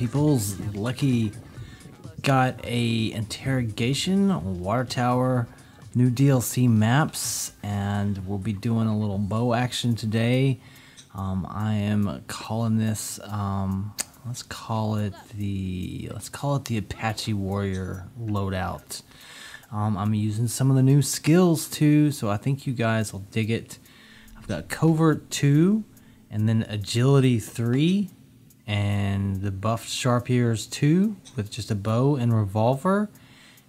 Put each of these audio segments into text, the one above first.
peoples? Lucky got a interrogation, water tower, new DLC maps, and we'll be doing a little bow action today. Um, I am calling this, um, let's call it the, let's call it the Apache Warrior loadout. Um, I'm using some of the new skills too, so I think you guys will dig it. I've got Covert 2, and then Agility 3 and the buffed sharp ears 2 with just a bow and revolver.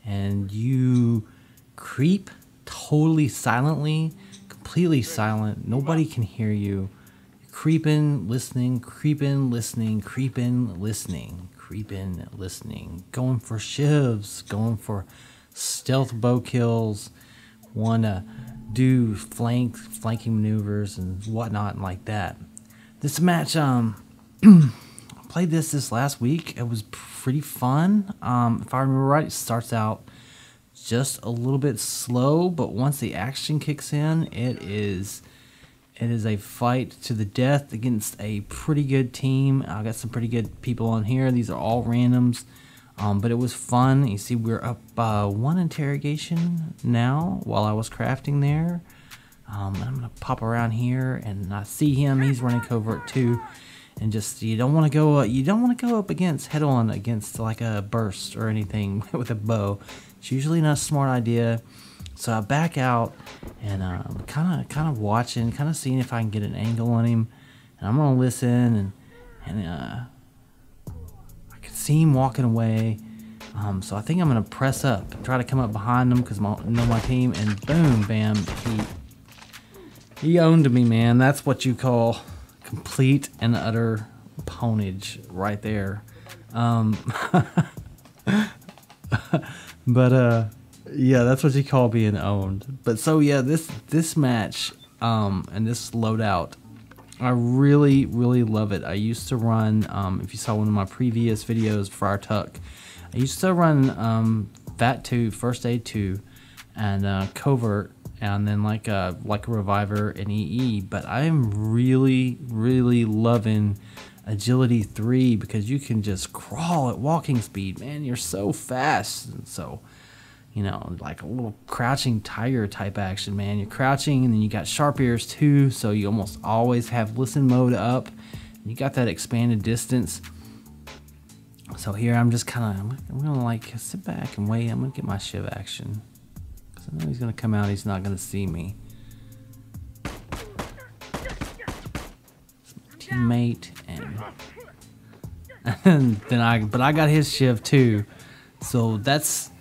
And you creep totally silently completely silent. Nobody can hear you. Creeping listening creeping listening creeping listening creeping listening. Going for shivs going for stealth bow kills. Want to do flank flanking maneuvers and whatnot like that. This match um played this this last week. It was pretty fun. Um, if I remember right, it starts out just a little bit slow, but once the action kicks in, it is it is a fight to the death against a pretty good team. I got some pretty good people on here. These are all randoms, um, but it was fun. You see, we're up uh, one interrogation now while I was crafting there. Um, I'm gonna pop around here and I see him. He's running covert too and just you don't want to go you don't want to go up against head on against like a burst or anything with a bow. It's usually not a smart idea. So I back out and I'm kind of kind of watching, kind of seeing if I can get an angle on him, and I'm gonna listen and and uh, I can see him walking away. Um, so I think I'm gonna press up, try to come up behind him because I know my team, and boom, bam, he he owned me, man. That's what you call complete and utter ponage right there. Um, but uh, yeah, that's what you call being owned. But so yeah, this this match um, and this loadout, I really really love it. I used to run. Um, if you saw one of my previous videos, Friar Tuck, I used to run um, Fat Two, First Aid Two, and uh, Covert and then like a like a reviver and EE. But I am really really loving agility three because you can just crawl at walking speed. Man, you're so fast. And so you know like a little crouching tiger type action. Man, you're crouching and then you got sharp ears too, so you almost always have listen mode up. You got that expanded distance. So here I'm just kind of I'm gonna like sit back and wait. I'm gonna get my shiv action. I know he's gonna come out, he's not gonna see me. Teammate and and then I but I got his shiv too. So that's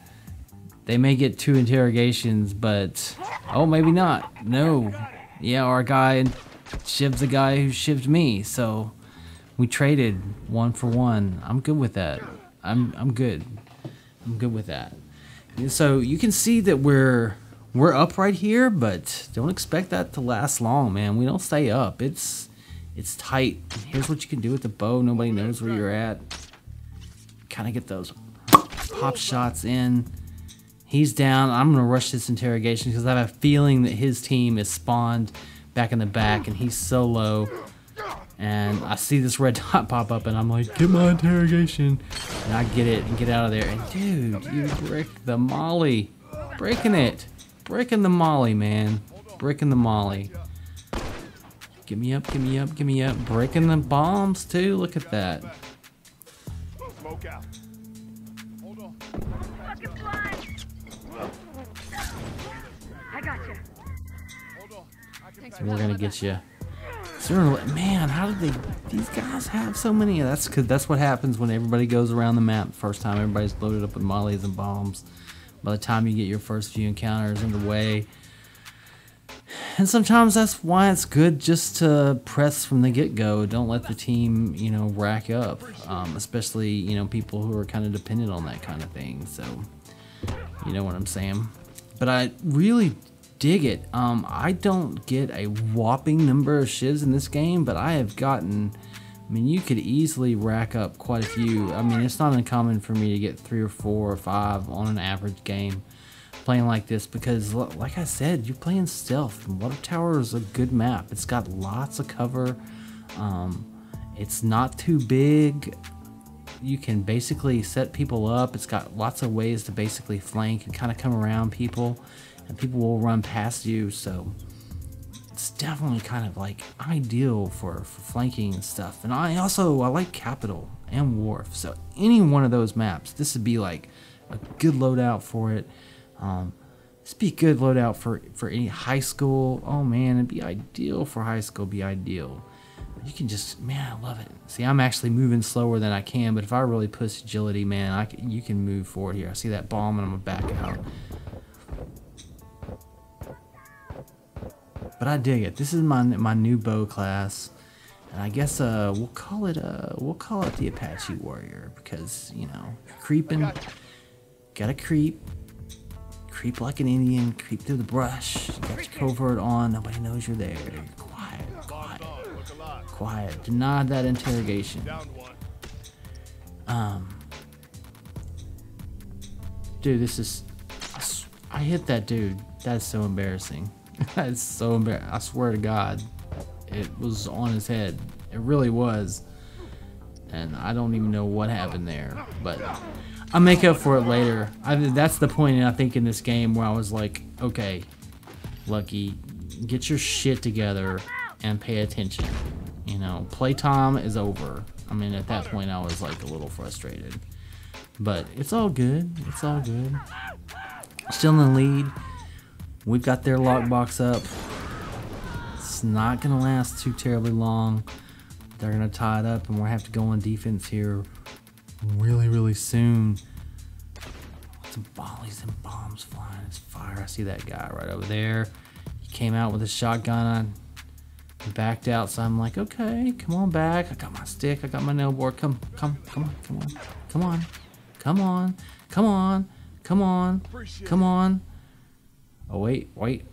they may get two interrogations, but oh maybe not. No. Yeah, our guy shivs the guy who shived me, so we traded one for one. I'm good with that. I'm I'm good. I'm good with that. So you can see that we're we're up right here, but don't expect that to last long, man. We don't stay up. It's it's tight. Here's what you can do with the bow. Nobody knows where you're at. Kind of get those pop shots in. He's down. I'm gonna rush this interrogation because I have a feeling that his team is spawned back in the back, and he's so low and I see this red dot pop up and I'm like, get my interrogation. And I get it and get out of there. And dude, you break the molly. Breaking it. Breaking the molly, man. Breaking the molly. Give me up, give me up, give me up. Breaking the bombs too. Look at that. Smoke out. Hold on. I got you. Hold on. We're gonna get you man, how did they? These guys have so many. That's because that's what happens when everybody goes around the map. First time, everybody's loaded up with mollies and bombs. by the time you get your first few encounters underway. And sometimes that's why it's good just to press from the get-go. Don't let the team, you know, rack up. Um, especially, you know, people who are kind of dependent on that kind of thing. So, you know what I'm saying. But I really dig it. Um, I don't get a whopping number of shivs in this game, but I have gotten... I mean, you could easily rack up quite a few. I mean, it's not uncommon for me to get three or four or five on an average game playing like this because, like I said, you're playing stealth. Water Tower is a good map. It's got lots of cover. Um, it's not too big. You can basically set people up. It's got lots of ways to basically flank and kind of come around people, and people will run past you. So it's definitely kind of like ideal for, for flanking and stuff. And I also I like Capitol and Wharf. So any one of those maps, this would be like a good loadout for it. Um, this be a good loadout for, for any high school. Oh man, it'd be ideal for high school, be ideal. You can just, man, I love it. See, I'm actually moving slower than I can, but if I really push agility, man, I can, you can move forward here. I see that bomb and I'm gonna back out. But I dig it. This is my my new bow class. And I guess uh, we'll call it uh, we'll call it the Apache Warrior because you know creeping, gotta creep, creep like an Indian, creep through the brush, got your covert on, nobody knows you're there. Quiet, quiet, quiet. Deny that interrogation. Um, dude, this is. I hit that dude. That's so embarrassing. That's so embarrassing. I swear to God, it was on his head. It really was. And I don't even know what happened there, but I'll make up for it later. I, that's the point, I think, in this game where I was like, okay, Lucky, get your shit together and pay attention. You know, playtime is over. I mean, at that point, I was like a little frustrated. But it's all good. It's all good. Still in the lead. We've got their lockbox up. It's not going to last too terribly long. They're going to tie it up, and we'll have to go on defense here really, really soon. Some mollies and bombs flying. It's fire. I see that guy right over there. He came out with a shotgun on. Backed out, so I'm like, okay, come on back. I got my stick. I got my nail board. Come, come, come on, come on, come on, come on, come on, come on, come on. Oh wait, wait.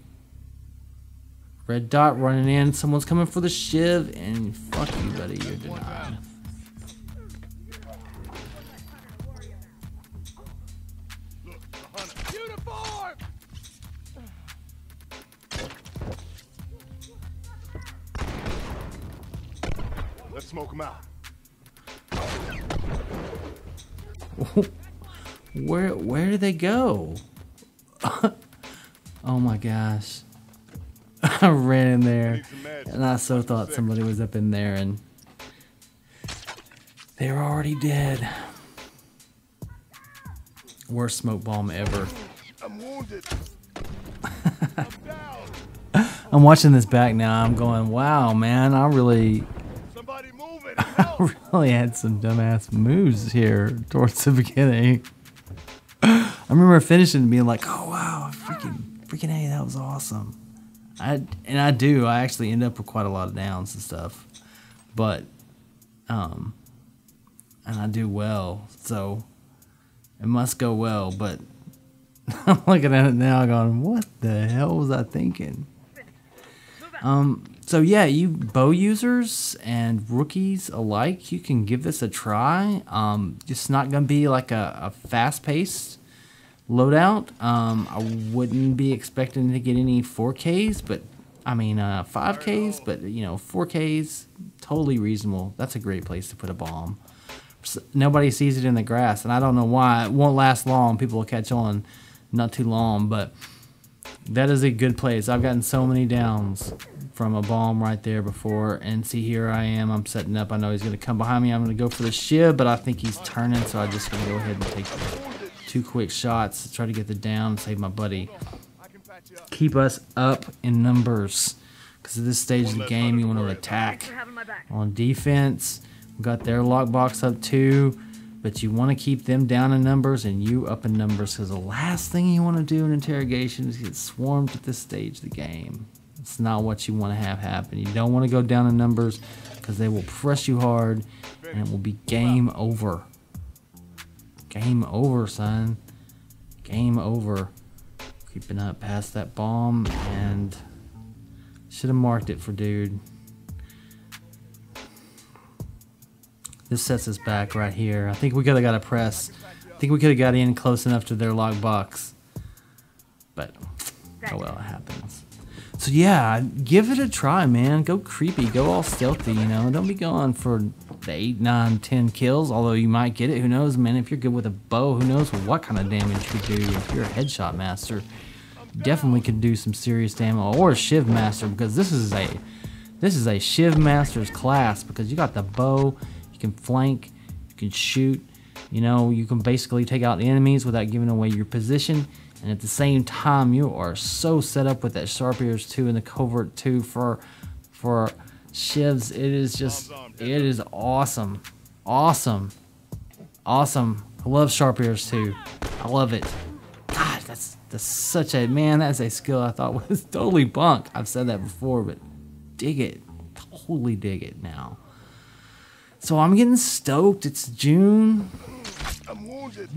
Red dot running in. Someone's coming for the shiv, and fuck you, buddy. You're denied. Uniform, let's smoke them out. where where did they go? Oh my gosh. I ran in there and I so thought somebody was up in there and they were already dead. Worst smoke bomb ever. I'm wounded. I'm watching this back now. I'm going, wow, man, I really Somebody move it. I really had some dumbass moves here towards the beginning. I remember finishing and being like, "Oh wow, freaking, that was awesome." I and I do. I actually end up with quite a lot of downs and stuff, but um, and I do well, so it must go well. But I'm looking at it now, going, "What the hell was I thinking?" Um, so yeah, you bow users and rookies alike, you can give this a try. Um, it's not gonna be like a, a fast-paced loadout. Um, I wouldn't be expecting to get any 4Ks, but I mean uh, 5Ks, but you know 4Ks, totally reasonable. That's a great place to put a bomb. Nobody sees it in the grass, and I don't know why. It won't last long. People will catch on, not too long, but that is a good place. I've gotten so many downs from a bomb right there before. And see, here I am. I'm setting up. I know he's going to come behind me. I'm going to go for the shiv, but I think he's turning, so I'm just going to go ahead and take two quick shots to try to get the down and save my buddy. Keep us up in numbers. Because at this stage of the game, you want to attack. On defense, we got their lockbox up too. but you want to keep them down in numbers and you up in numbers because the last thing you want to do in interrogation is get swarmed at this stage of the game. It's not what you want to have happen. You don't want to go down in numbers because they will press you hard and it will be game over. Game over, son. Game over. Creeping up past that bomb and should have marked it for dude. This sets us back right here. I think we could have got a press. I think we could have got in close enough to their lockbox. But, oh well, it happens. So yeah, give it a try, man. Go creepy, go all stealthy, you know. Don't be going for the 8, nine, ten kills, although you might get it. Who knows, man. If you're good with a bow, who knows what kind of damage you could do. If you're a headshot master, definitely could do some serious damage. Or a shiv master, because this is a this is a shiv master's class, because you got the bow, you can flank, you can shoot, you know, you can basically take out the enemies without giving away your position. And at the same time, you are so set up with that Sharp Ears 2 and the Covert 2 for, for shivs. It is just, it is awesome. Awesome. Awesome. I love Sharp Ears 2. I love it. God, that's, that's such a, man, that's a skill I thought was totally bunk. I've said that before, but dig it. Totally dig it now. So I'm getting stoked. It's June. I'm wounded.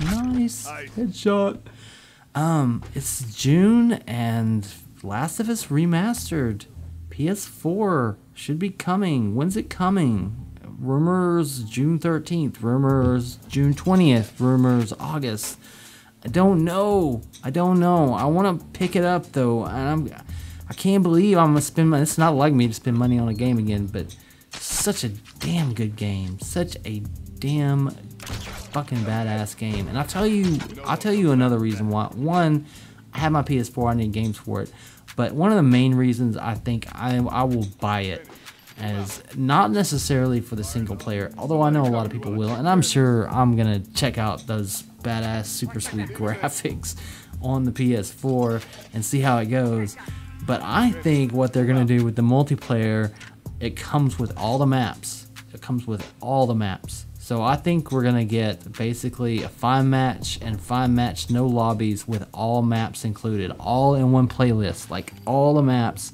Nice. Nice. Headshot. Um, it's June and Last of Us Remastered. PS4 should be coming. When's it coming? Rumors June 13th. Rumors June 20th. Rumors August. I don't know. I don't know. I want to pick it up though, and I'm. I can't believe I'm gonna spend money. It's not like me to spend money on a game again, but such a damn good game. Such a damn fucking badass game. And I'll tell you, I'll tell you another reason why. One, I have my PS4. I need games for it. But one of the main reasons I think I I will buy it as not necessarily for the single player, although I know a lot of people will, and I'm sure I'm gonna check out those badass super sweet graphics on the PS4 and see how it goes. But I think what they're gonna do with the multiplayer, it comes with all the maps. It comes with all the maps. So I think we're gonna get basically a five match and five match no lobbies with all maps included, all in one playlist, like all the maps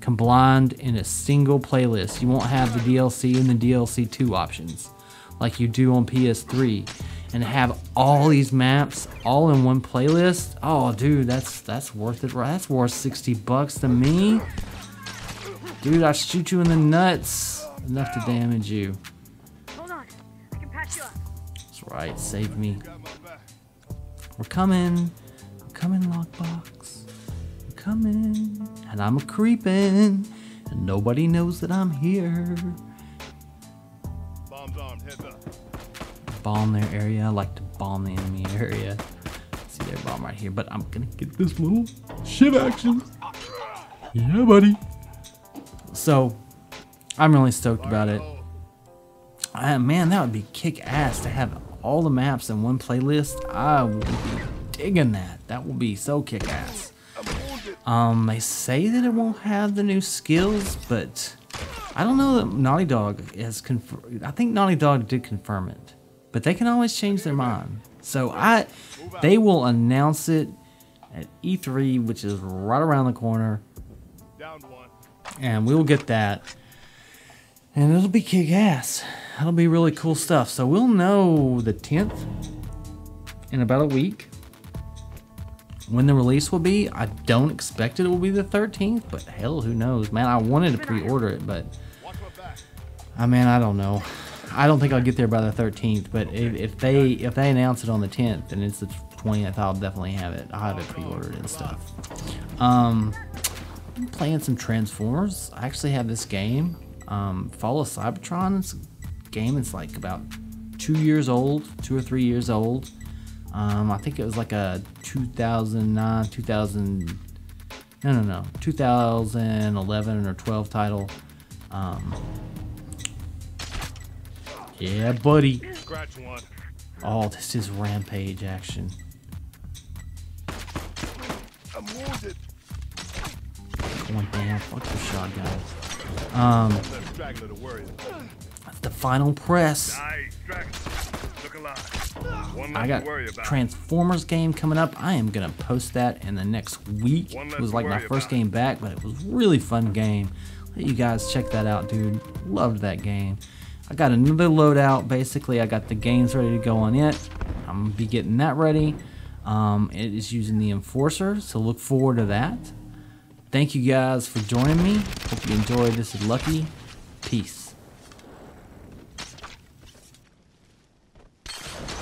combined in a single playlist. You won't have the DLC and the DLC 2 options like you do on PS3 and have all these maps all in one playlist. Oh dude, that's that's worth it. right? That's worth 60 bucks to me. Dude, I shoot you in the nuts enough to damage you. Right, save me. Got my back. We're coming. We're coming, Lockbox. We're coming. And I'm a creeping. And nobody knows that I'm here. Bombs armed. Heads up. Bomb their area. I like to bomb the enemy area. See their bomb right here. But I'm gonna get this little shiv action. Yeah, buddy. So, I'm really stoked about it. Uh, man, that would be kick ass to have all the maps in one playlist. I will be digging that. That will be so kick ass. I'm. Um, they say that it won't have the new skills, but I don't know that Naughty Dog has confirmed. I think Naughty Dog did confirm it, but they can always change their mind. So I, they will announce it at E3, which is right around the corner, and we'll get that. And it'll be kick ass. That'll be really cool stuff. So we'll know the 10th in about a week. When the release will be, I don't expect it will be the 13th, but hell, who knows? Man, I wanted to pre order it, but Watch my back. I mean, I don't know. I don't think I'll get there by the 13th, but if, if they if they announce it on the 10th and it's the 20th, I'll definitely have it. I'll have it pre-ordered and stuff. Um, I'm playing some Transformers. I actually have this game, um, Fall of Cybertron. It's game It's like about two years old, two or three years old. Um, I think it was like a 2009, 2000, no, no, no, 2011 or 12 title. Um, yeah, buddy. Scratch one. Oh, this is rampage action. I'm wounded. Going down. Fuck your shotgun. Um, Let straggler to worry. That's the final press. Nice, Dragon. Look alive. One I got to worry about. Transformers game coming up. I am gonna post that in the next week. It was like my first about. game back, but it was really fun game. Let you guys check that out, dude. Loved that game. I got another loadout. Basically, I got the games ready to go on it. I'm gonna be getting that ready. Um, it is using the Enforcer, so look forward to that. Thank you guys for joining me. Hope you enjoyed. This is Lucky. Peace.